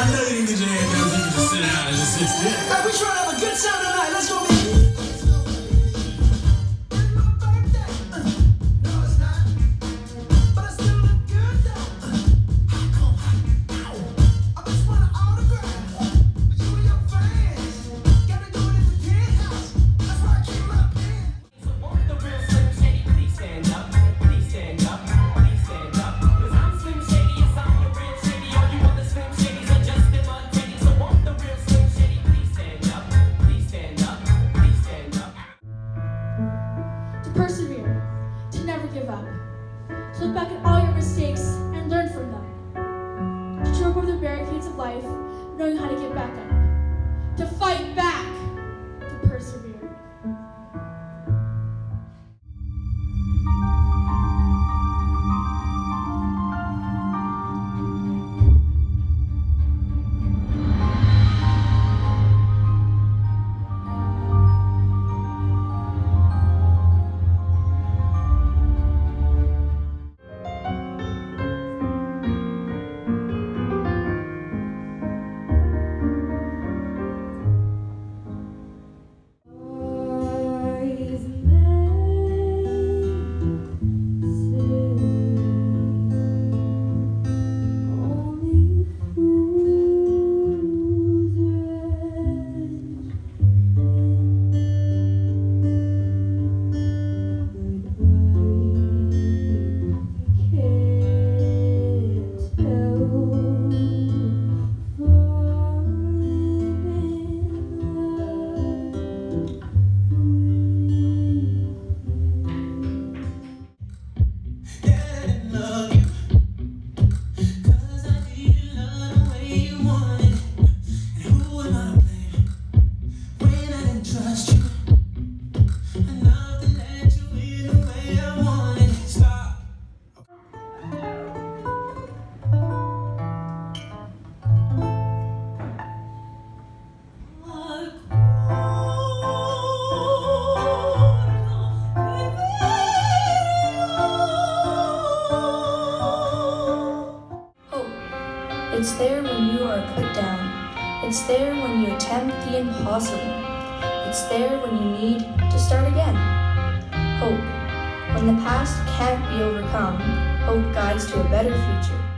I know you need just sit down and just sit. Hey, we trying to have a good time tonight. Let's go, baby. To look back at all your mistakes and learn from them, to jump over the barricades of life, knowing how to get back up, to fight back, It's there when you are put down. It's there when you attempt the impossible. It's there when you need to start again. Hope. When the past can't be overcome, hope guides to a better future.